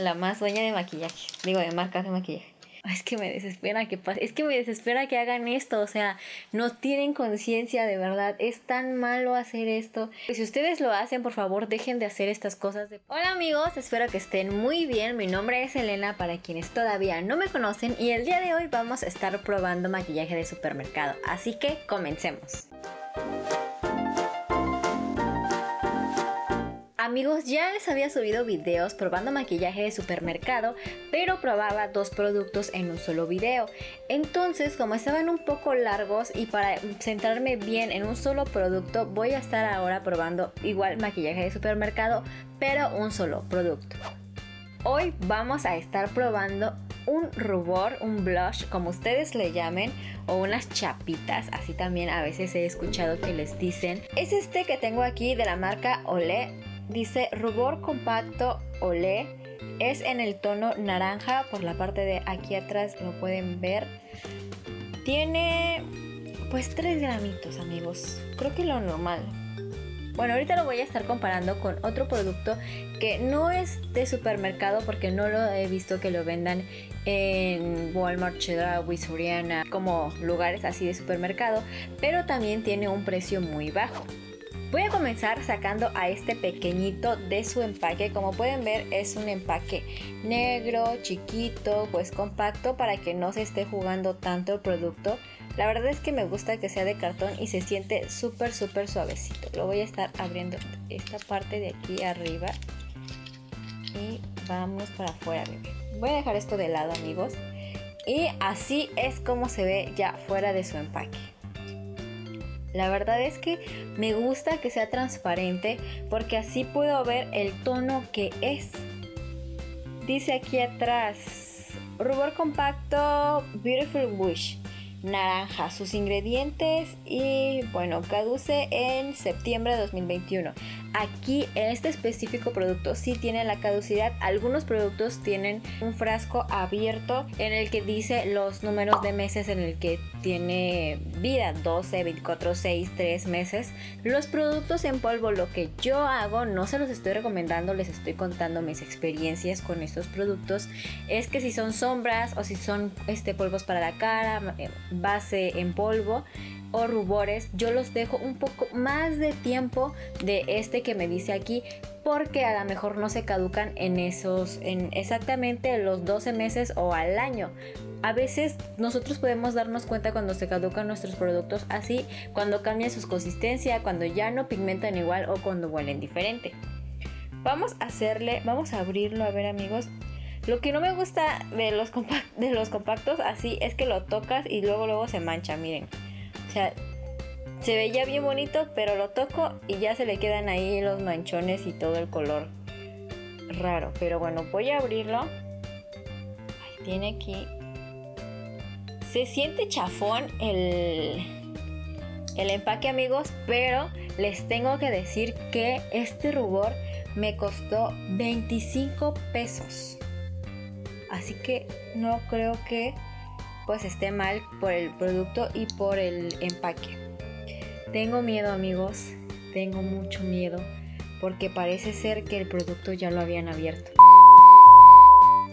la más dueña de maquillaje, digo, de marcas de maquillaje. Es que me desespera que pase, es que me desespera que hagan esto, o sea, no tienen conciencia de verdad, es tan malo hacer esto. Si ustedes lo hacen, por favor, dejen de hacer estas cosas. De... Hola amigos, espero que estén muy bien, mi nombre es Elena para quienes todavía no me conocen y el día de hoy vamos a estar probando maquillaje de supermercado, así que comencemos. Amigos, ya les había subido videos probando maquillaje de supermercado, pero probaba dos productos en un solo video. Entonces, como estaban un poco largos y para centrarme bien en un solo producto, voy a estar ahora probando igual maquillaje de supermercado, pero un solo producto. Hoy vamos a estar probando un rubor, un blush, como ustedes le llamen, o unas chapitas, así también a veces he escuchado que les dicen. Es este que tengo aquí de la marca Olé Dice rubor compacto olé. Es en el tono naranja. Por la parte de aquí atrás lo pueden ver. Tiene pues 3 gramitos amigos. Creo que lo normal. Bueno, ahorita lo voy a estar comparando con otro producto que no es de supermercado porque no lo he visto que lo vendan en Walmart, Chedraui, Soriana, como lugares así de supermercado, pero también tiene un precio muy bajo. Voy a comenzar sacando a este pequeñito de su empaque. Como pueden ver es un empaque negro, chiquito, pues compacto para que no se esté jugando tanto el producto. La verdad es que me gusta que sea de cartón y se siente súper súper suavecito. Lo voy a estar abriendo esta parte de aquí arriba. Y vamos para afuera, Voy a dejar esto de lado, amigos. Y así es como se ve ya fuera de su empaque. La verdad es que me gusta que sea transparente porque así puedo ver el tono que es. Dice aquí atrás, rubor compacto Beautiful Wish naranja, sus ingredientes y bueno, caduce en septiembre de 2021. Aquí en este específico producto sí tiene la caducidad. Algunos productos tienen un frasco abierto en el que dice los números de meses en el que tiene vida, 12, 24, 6, 3 meses. Los productos en polvo, lo que yo hago, no se los estoy recomendando, les estoy contando mis experiencias con estos productos, es que si son sombras o si son este polvos para la cara, eh, base en polvo o rubores, yo los dejo un poco más de tiempo de este que me dice aquí porque a lo mejor no se caducan en esos, en exactamente los 12 meses o al año. A veces nosotros podemos darnos cuenta cuando se caducan nuestros productos así, cuando cambia su consistencia, cuando ya no pigmentan igual o cuando huelen diferente. Vamos a hacerle, vamos a abrirlo a ver amigos. Lo que no me gusta de los, de los compactos así es que lo tocas y luego luego se mancha, miren. Sea, se veía bien bonito, pero lo toco y ya se le quedan ahí los manchones y todo el color raro. Pero bueno, voy a abrirlo. Ahí tiene aquí. Se siente chafón el, el empaque amigos, pero les tengo que decir que este rubor me costó 25 pesos. Así que no creo que pues esté mal por el producto y por el empaque. Tengo miedo amigos, tengo mucho miedo porque parece ser que el producto ya lo habían abierto.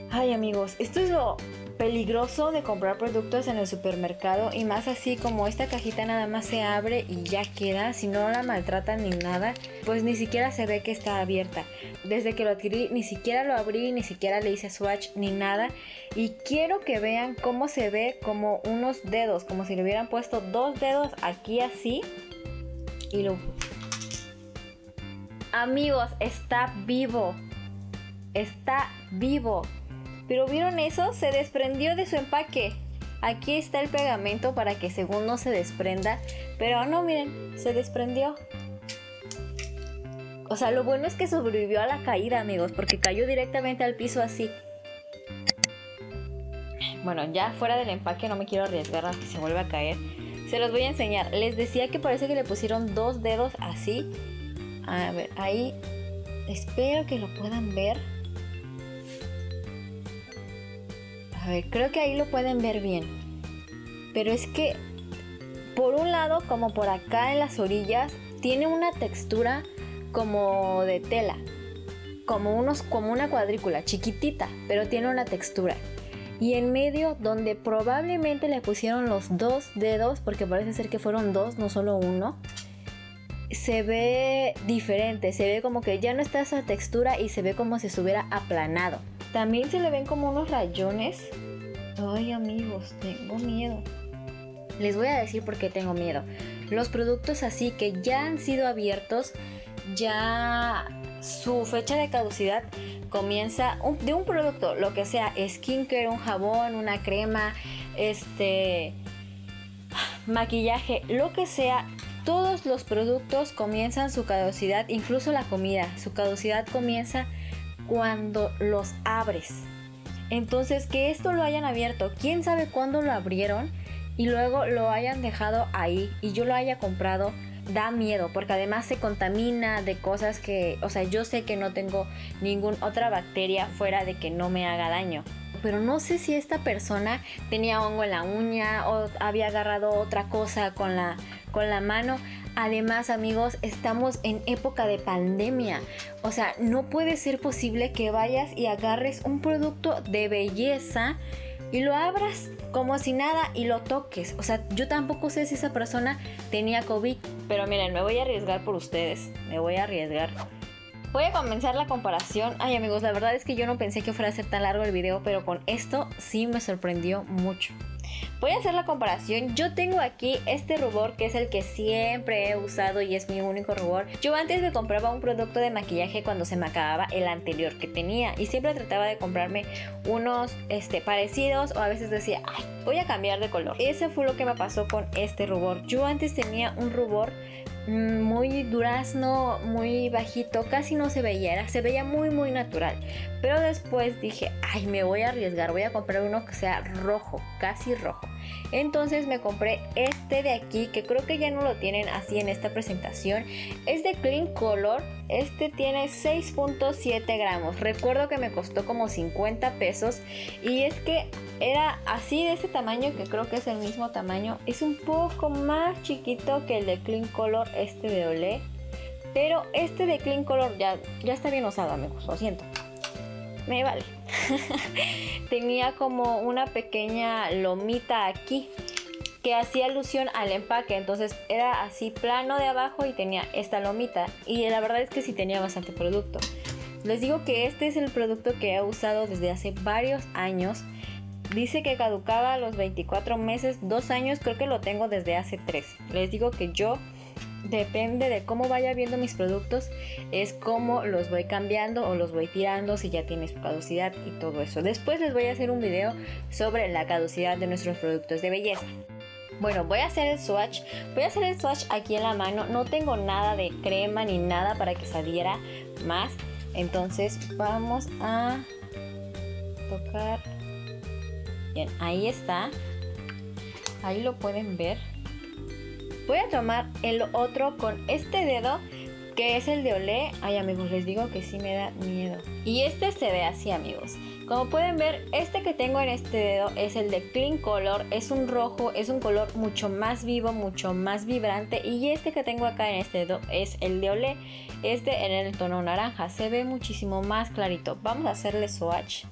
Ay amigos, esto es lo peligroso de comprar productos en el supermercado y más así como esta cajita nada más se abre y ya queda, si no la maltratan ni nada, pues ni siquiera se ve que está abierta. Desde que lo adquirí ni siquiera lo abrí, ni siquiera le hice swatch ni nada y quiero que vean cómo se ve como unos dedos, como si le hubieran puesto dos dedos aquí así y lo... Amigos, está vivo. Está vivo. Pero vieron eso, se desprendió de su empaque. Aquí está el pegamento para que según no se desprenda. Pero no, miren, se desprendió. O sea, lo bueno es que sobrevivió a la caída, amigos, porque cayó directamente al piso así. Bueno, ya fuera del empaque no me quiero arriesgar a que se vuelva a caer. Se los voy a enseñar. Les decía que parece que le pusieron dos dedos así. A ver, ahí. Espero que lo puedan ver. A ver, creo que ahí lo pueden ver bien. Pero es que por un lado, como por acá en las orillas, tiene una textura como de tela. como, unos, como una cuadrícula chiquitita, pero tiene una textura. Y en medio, donde probablemente le pusieron los dos dedos, porque parece ser que fueron dos, no solo uno, se ve diferente, se ve como que ya no está esa textura y se ve como si estuviera aplanado. También se le ven como unos rayones. Ay amigos, tengo miedo. Les voy a decir por qué tengo miedo. Los productos así que ya han sido abiertos, ya su fecha de caducidad comienza de un producto, lo que sea, skincare, un jabón, una crema, este maquillaje, lo que sea, todos los productos comienzan su caducidad, incluso la comida, su caducidad comienza cuando los abres. Entonces, que esto lo hayan abierto, quién sabe cuándo lo abrieron y luego lo hayan dejado ahí y yo lo haya comprado, da miedo porque además se contamina de cosas que, o sea, yo sé que no tengo ninguna otra bacteria fuera de que no me haga daño. Pero no sé si esta persona tenía hongo en la uña o había agarrado otra cosa con la, con la mano. Además, amigos, estamos en época de pandemia. O sea, no puede ser posible que vayas y agarres un producto de belleza y lo abras como si nada y lo toques. O sea, yo tampoco sé si esa persona tenía COVID. Pero miren, me voy a arriesgar por ustedes. Me voy a arriesgar. Voy a comenzar la comparación. Ay amigos, la verdad es que yo no pensé que fuera a ser tan largo el video, pero con esto sí me sorprendió mucho. Voy a hacer la comparación. Yo tengo aquí este rubor que es el que siempre he usado y es mi único rubor. Yo antes me compraba un producto de maquillaje cuando se me acababa el anterior que tenía y siempre trataba de comprarme unos este, parecidos o a veces decía, ay, voy a cambiar de color. Ese fue lo que me pasó con este rubor. Yo antes tenía un rubor muy durazno, muy bajito, casi no se veía, se veía muy muy natural. Pero después dije, ay, me voy a arriesgar, voy a comprar uno que sea rojo, casi rojo. Entonces me compré este de aquí, que creo que ya no lo tienen así en esta presentación. Es de Clean Color, este tiene 6.7 gramos. Recuerdo que me costó como 50 pesos y es que era así de ese tamaño que creo que es el mismo tamaño. Es un poco más chiquito que el de Clean Color, este de Olé. Pero este de Clean Color ya, ya está bien usado, amigos, lo siento. Me vale. Tenía como una pequeña lomita aquí que hacía alusión al empaque. Entonces era así plano de abajo y tenía esta lomita. Y la verdad es que sí tenía bastante producto. Les digo que este es el producto que he usado desde hace varios años. Dice que caducaba a los 24 meses, dos años, creo que lo tengo desde hace tres. Les digo que yo, depende de cómo vaya viendo mis productos, es cómo los voy cambiando o los voy tirando si ya tiene caducidad y todo eso. Después les voy a hacer un video sobre la caducidad de nuestros productos de belleza. Bueno, voy a hacer el swatch. Voy a hacer el swatch aquí en la mano. No tengo nada de crema ni nada para que saliera más. Entonces vamos a tocar Bien, ahí está. Ahí lo pueden ver. Voy a tomar el otro con este dedo que es el de Olé. Ay amigos, les digo que sí me da miedo. Y este se ve así amigos. Como pueden ver, este que tengo en este dedo es el de Clean Color. Es un rojo, es un color mucho más vivo, mucho más vibrante. Y este que tengo acá en este dedo es el de Olé. Este en el tono naranja. Se ve muchísimo más clarito. Vamos a hacerle swatch.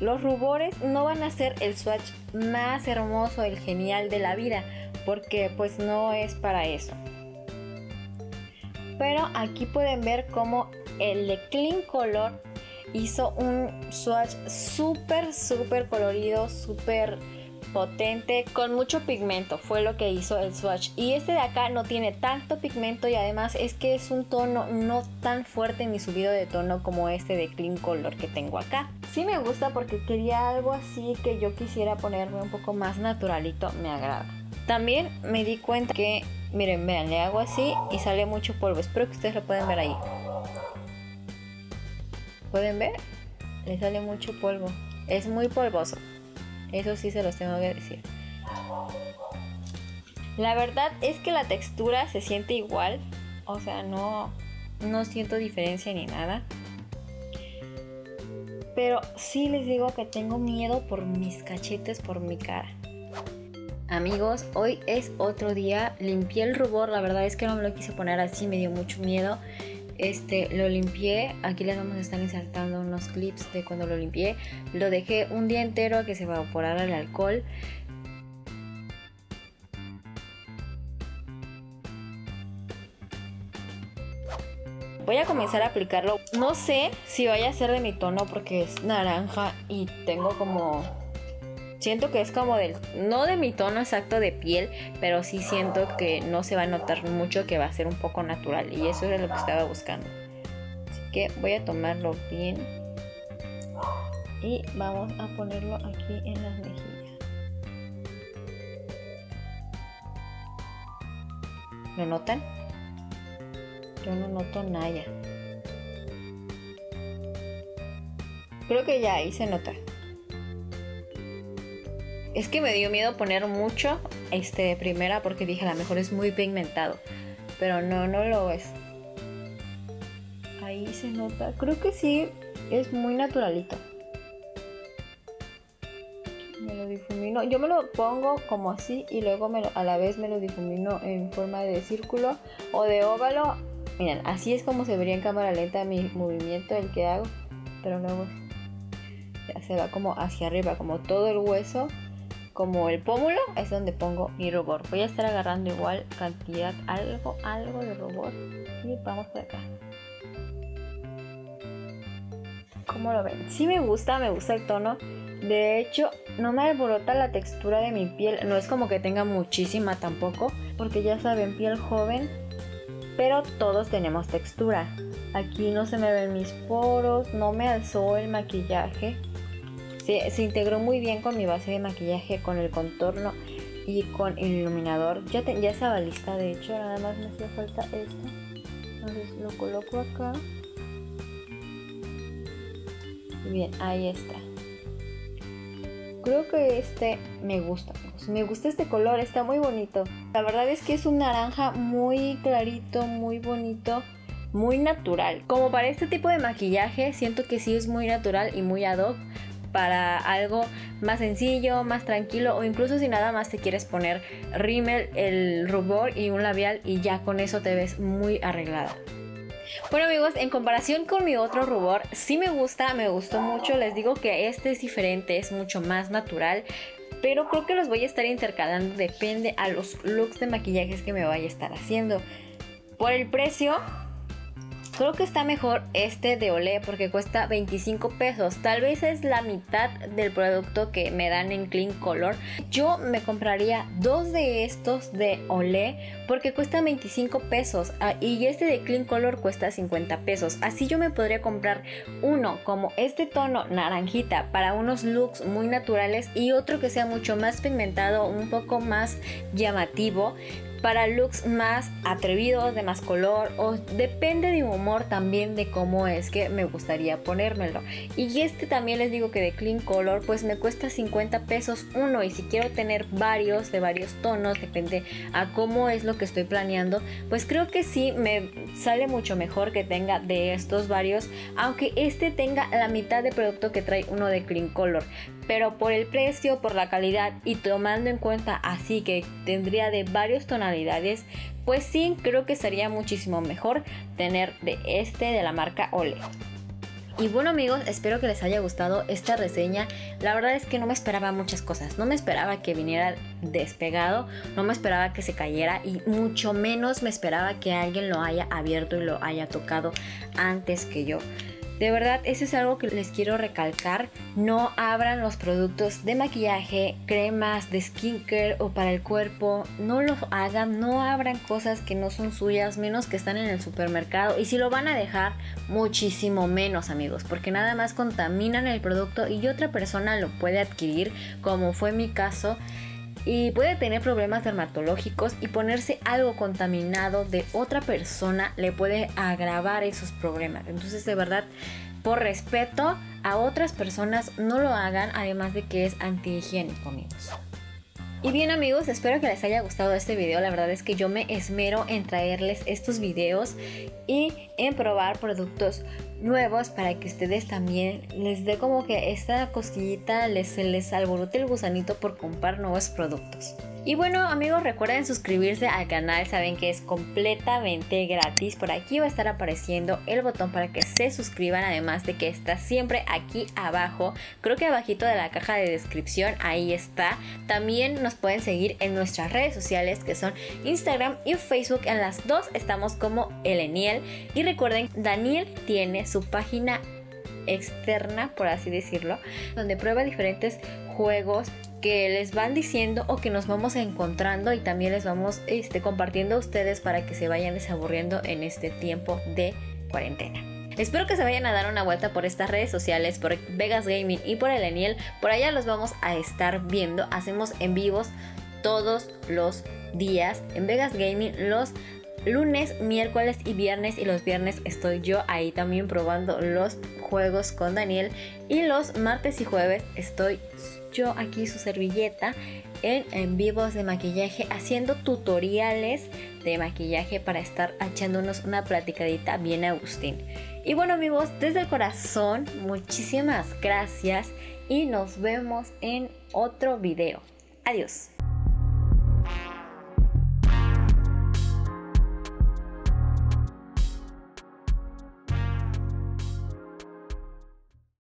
Los rubores no van a ser el swatch más hermoso, el genial de la vida, porque pues no es para eso. Pero aquí pueden ver cómo el de Clean Color hizo un swatch súper, súper colorido, súper potente con mucho pigmento fue lo que hizo el swatch. Y este de acá no tiene tanto pigmento y además es que es un tono no tan fuerte ni subido de tono como este de clean color que tengo acá. Sí me gusta porque quería algo así que yo quisiera ponerme un poco más naturalito me agrada. También me di cuenta que miren vean le hago así y sale mucho polvo. Espero que ustedes lo pueden ver ahí pueden ver le sale mucho polvo es muy polvoso eso sí se los tengo que decir. La verdad es que la textura se siente igual. O sea, no, no siento diferencia ni nada. Pero sí les digo que tengo miedo por mis cachetes, por mi cara. Amigos, hoy es otro día. Limpié el rubor. La verdad es que no me lo quise poner así, me dio mucho miedo. Este lo limpié. Aquí les vamos a estar insertando unos clips de cuando lo limpié. Lo dejé un día entero a que se evaporara el alcohol. voy a comenzar a aplicarlo. No sé si vaya a ser de mi tono porque es naranja y tengo como... Siento que es como del... No de mi tono exacto de piel, pero sí siento que no se va a notar mucho, que va a ser un poco natural. Y eso era lo que estaba buscando. Así que voy a tomarlo bien. Y vamos a ponerlo aquí en las mejillas. ¿Lo notan? Yo no noto nada. Creo que ya ahí se nota. Es que me dio miedo poner mucho este de primera porque dije a lo mejor es muy pigmentado. Pero no, no lo es. Ahí se nota. Creo que sí es muy naturalito. Me lo difumino. Yo me lo pongo como así y luego a la vez me lo difumino en forma de círculo o de óvalo Miren, así es como se vería en cámara lenta mi movimiento, el que hago. Pero luego ya se va como hacia arriba, como todo el hueso, como el pómulo, es donde pongo mi rubor. Voy a estar agarrando igual cantidad, algo, algo de rubor. Y vamos por acá. ¿Cómo lo ven? Sí me gusta, me gusta el tono. De hecho, no me alborota la textura de mi piel. No es como que tenga muchísima tampoco. Porque ya saben, piel joven pero todos tenemos textura. Aquí no se me ven mis poros, no me alzó el maquillaje. Se, integró muy bien con mi base de maquillaje, con el contorno y con el iluminador. Ya, ya estaba lista, de hecho, nada más me hacía falta esto. Entonces lo coloco acá. Bien, ahí está. Creo que este me gusta. Me gusta este color, está muy bonito. La verdad es que es un naranja muy clarito, muy bonito, muy natural. Como para este tipo de maquillaje, siento que sí es muy natural y muy ad hoc para algo más sencillo, más tranquilo o incluso si nada más te quieres poner rímel, el rubor y un labial y ya con eso te ves muy arreglada. Bueno amigos, en comparación con mi otro rubor, sí me gusta, me gustó mucho. Les digo que este es diferente, es mucho más natural. Pero creo que los voy a estar intercalando, depende a los looks de maquillajes que me vaya a estar haciendo. Por el precio, Creo que está mejor este de Olé porque cuesta 25 pesos. Tal vez es la mitad del producto que me dan en Clean Color. Yo me compraría dos de estos de Olé porque cuesta 25 pesos ah, y este de Clean Color cuesta 50 pesos. Así yo me podría comprar uno como este tono naranjita para unos looks muy naturales y otro que sea mucho más pigmentado, un poco más llamativo para looks más atrevidos, de más color o depende de mi humor también de cómo es que me gustaría ponérmelo. Y este también les digo que de Clean Color pues me cuesta 50 pesos uno y si quiero tener varios de varios tonos, depende a cómo es lo que estoy planeando, pues creo que sí me sale mucho mejor que tenga de estos varios, aunque este tenga la mitad de producto que trae uno de Clean Color pero por el precio, por la calidad y tomando en cuenta así que tendría de varias tonalidades, pues sí, creo que sería muchísimo mejor tener de este de la marca Ole. Y bueno amigos, espero que les haya gustado esta reseña. La verdad es que no me esperaba muchas cosas. No me esperaba que viniera despegado, no me esperaba que se cayera y mucho menos me esperaba que alguien lo haya abierto y lo haya tocado antes que yo. De verdad, eso es algo que les quiero recalcar. No abran los productos de maquillaje, cremas, de skincare o para el cuerpo. No lo hagan, no abran cosas que no son suyas, menos que están en el supermercado. Y si lo van a dejar, muchísimo menos, amigos, porque nada más contaminan el producto y otra persona lo puede adquirir, como fue mi caso y puede tener problemas dermatológicos y ponerse algo contaminado de otra persona le puede agravar esos problemas. Entonces de verdad, por respeto a otras personas, no lo hagan, además de que es antihigiénico, amigos. Y bien amigos, espero que les haya gustado este video. La verdad es que yo me esmero en traerles estos videos y en probar productos nuevos para que ustedes también les dé como que esta cosquillita, les, les alborote el gusanito por comprar nuevos productos. Y bueno amigos recuerden suscribirse al canal, saben que es completamente gratis. Por aquí va a estar apareciendo el botón para que se suscriban, además de que está siempre aquí abajo. Creo que abajito de la caja de descripción, ahí está. También nos pueden seguir en nuestras redes sociales que son Instagram y Facebook. En las dos estamos como Eleniel. Y recuerden, Daniel tiene su página externa, por así decirlo, donde prueba diferentes juegos que les van diciendo o que nos vamos encontrando y también les vamos este, compartiendo a ustedes para que se vayan desaburriendo en este tiempo de cuarentena. Espero que se vayan a dar una vuelta por estas redes sociales, por Vegas Gaming y por el Eniel. Por allá los vamos a estar viendo. Hacemos en vivos todos los días. En Vegas Gaming los lunes, miércoles y viernes. Y los viernes estoy yo ahí también probando los juegos con Daniel. Y los martes y jueves estoy yo aquí su servilleta en, en vivos de maquillaje haciendo tutoriales de maquillaje para estar echándonos una platicadita bien Agustín. Y bueno amigos, desde el corazón, muchísimas gracias y nos vemos en otro video. Adiós.